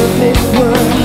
Perfect world.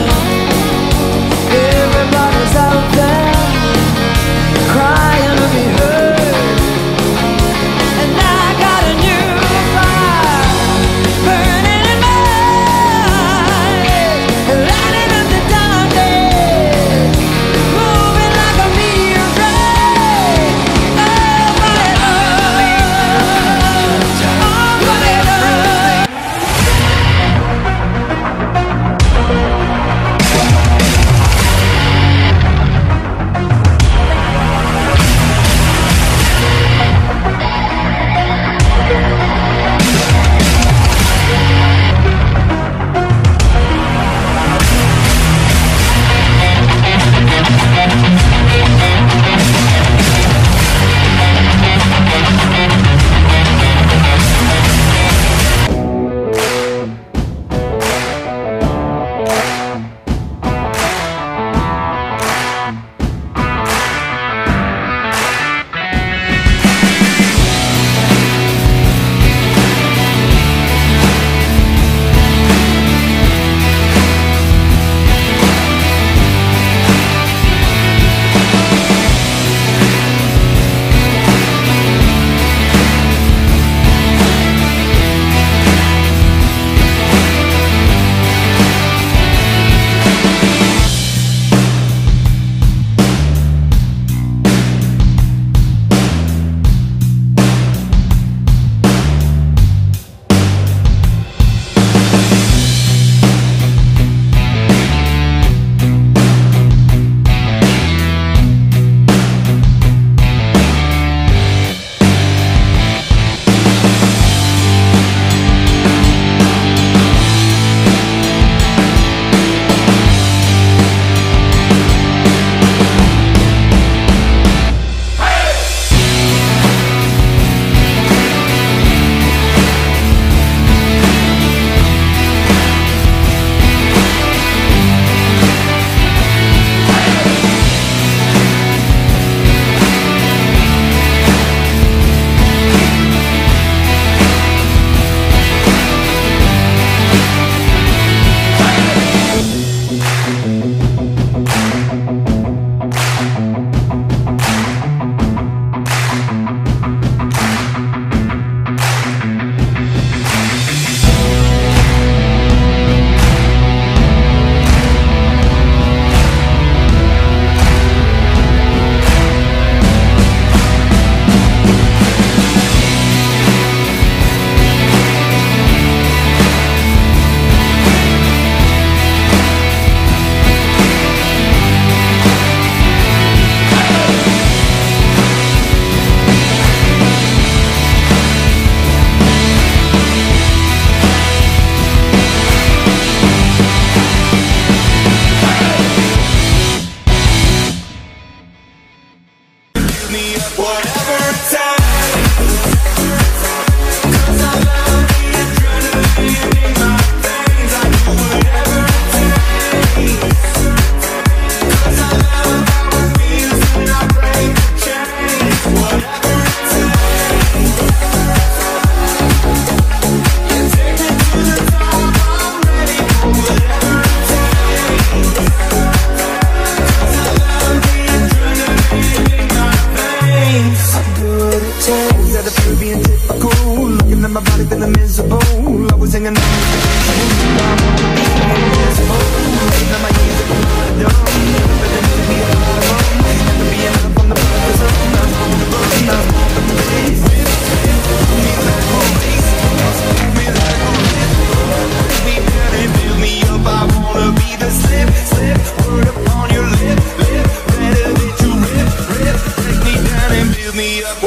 Slip, slip, word upon your lip, lip, better that you rip, rip.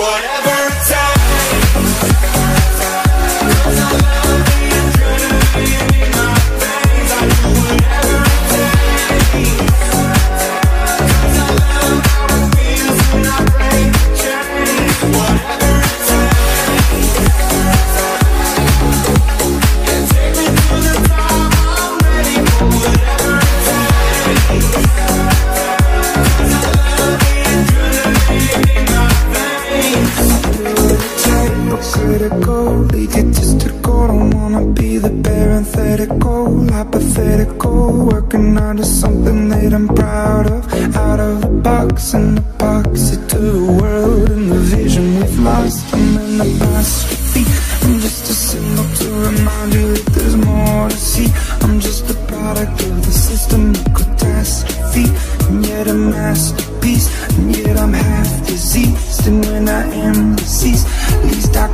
whatever time. en mis islas, lista